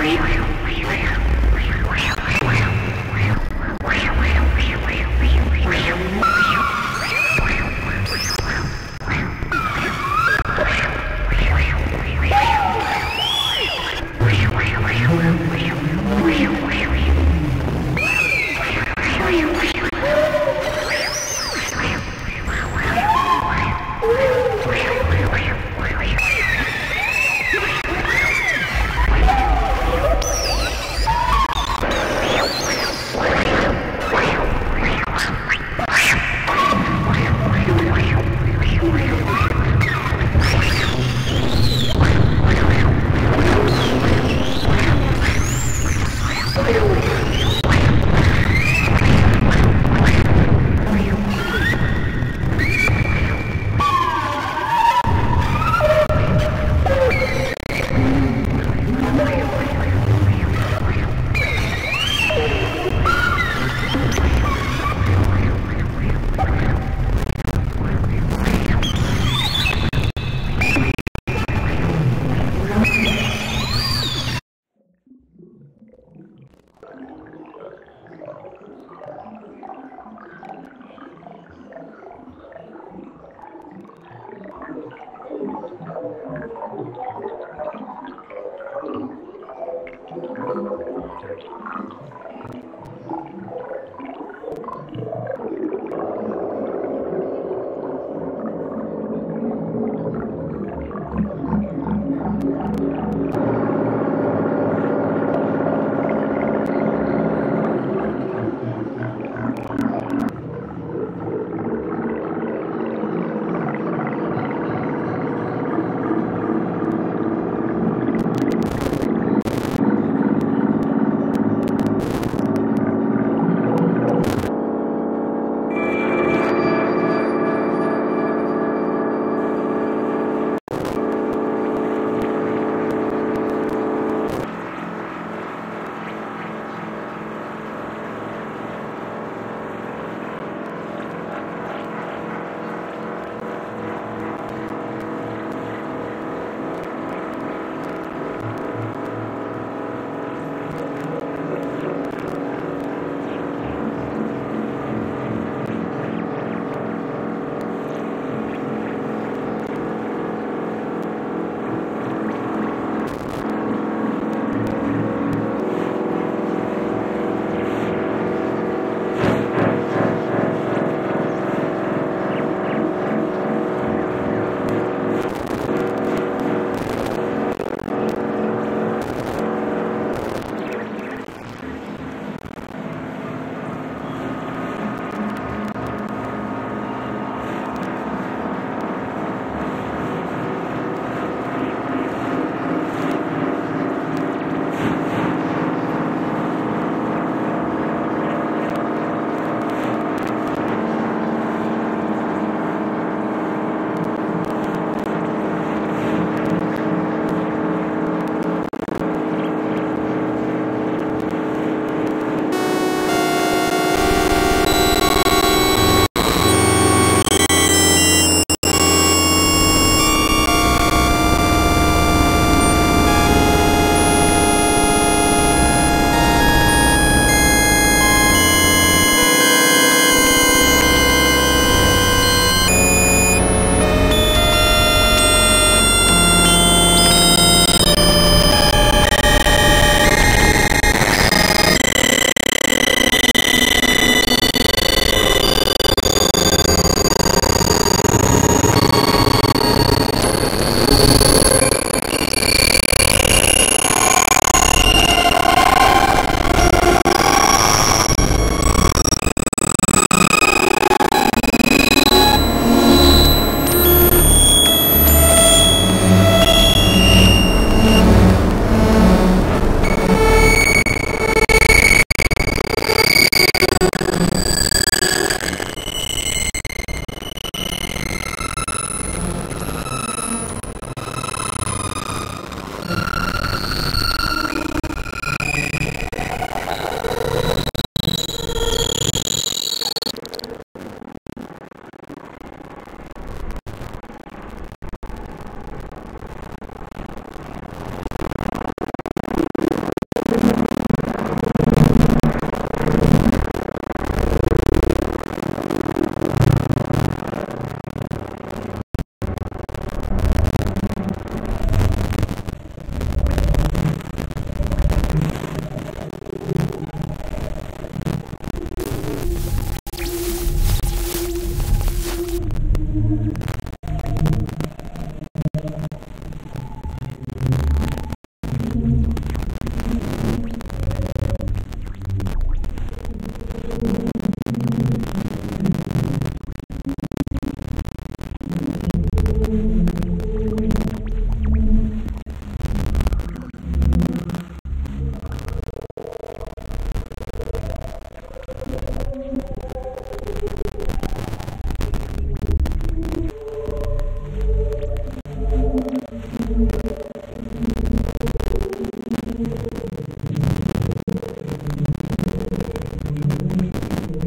read.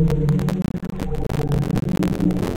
Thank you.